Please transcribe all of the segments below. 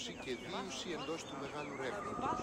ίουση και δίουση εντός του μεγάλου ρεύματος.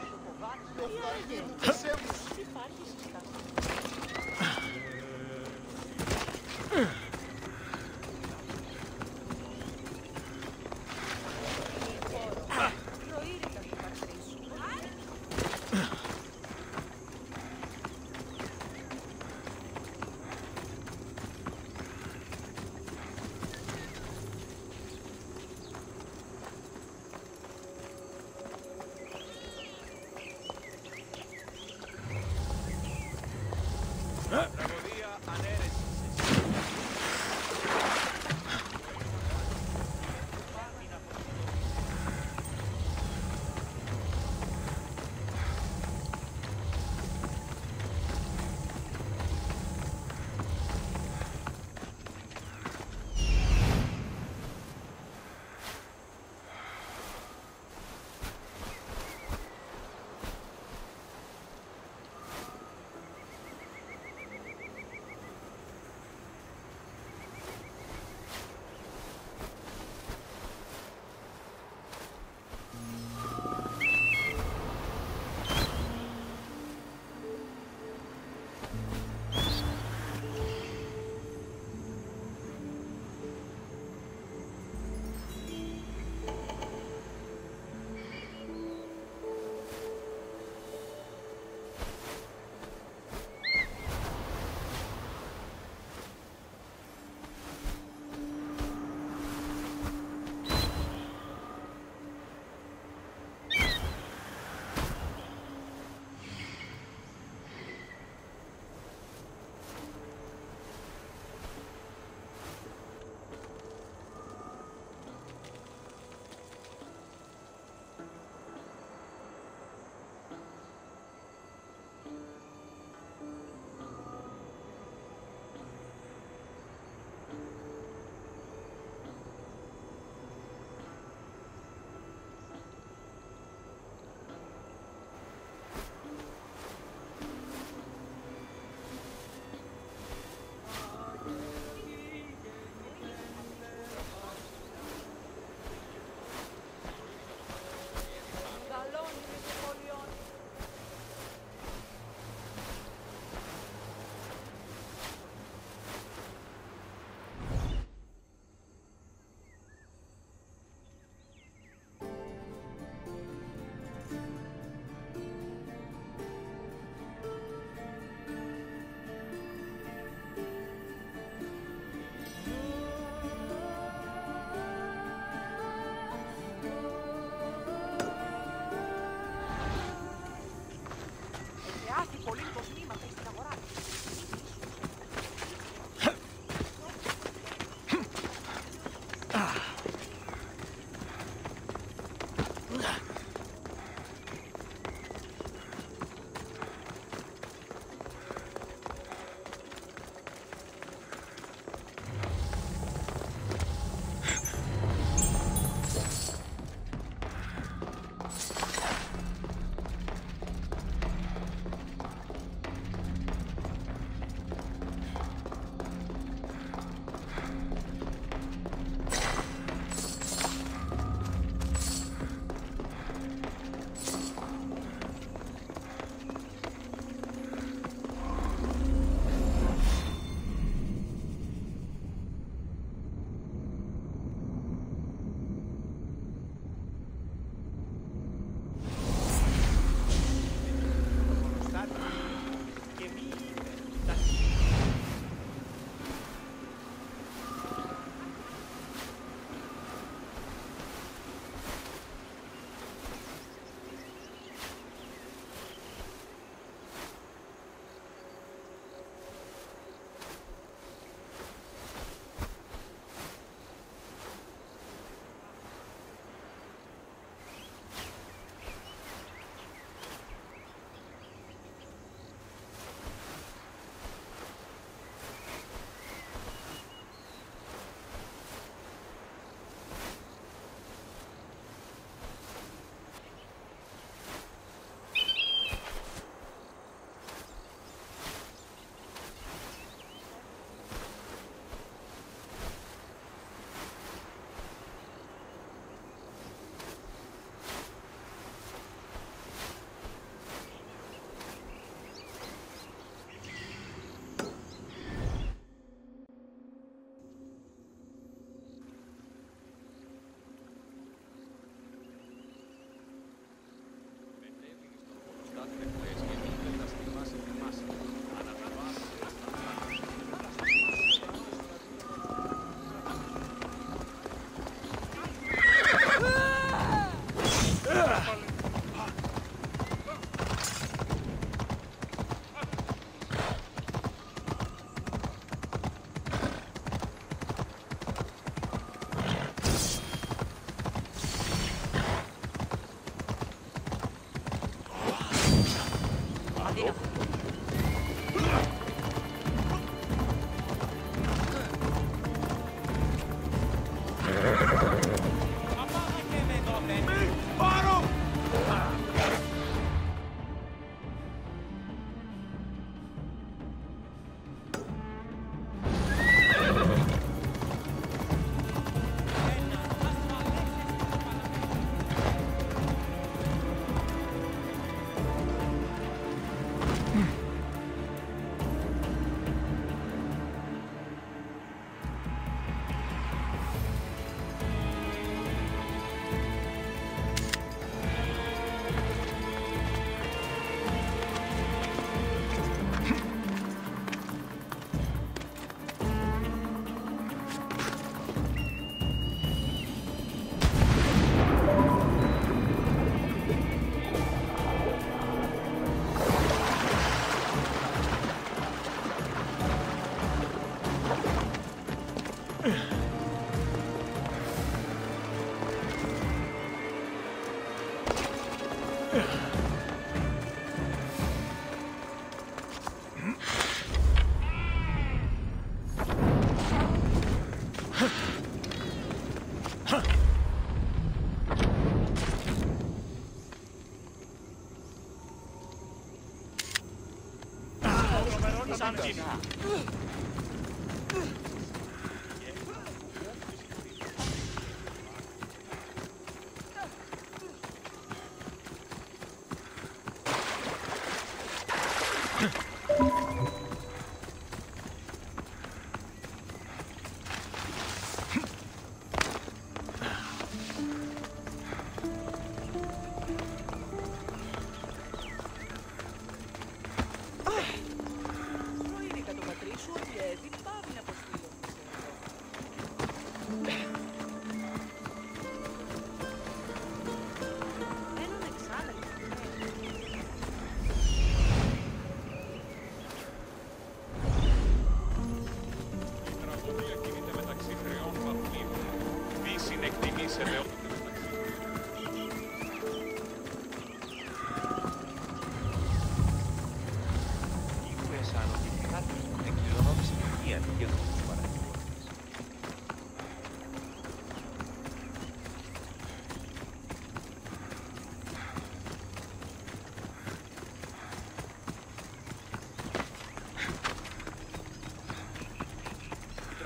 张继啊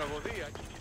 nuestra bodía.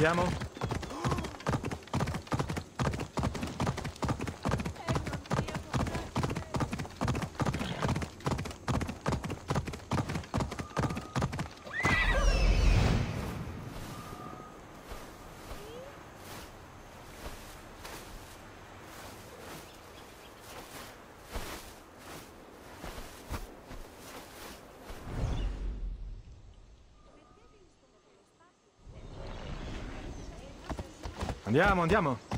Andiamo? Andiamo, andiamo.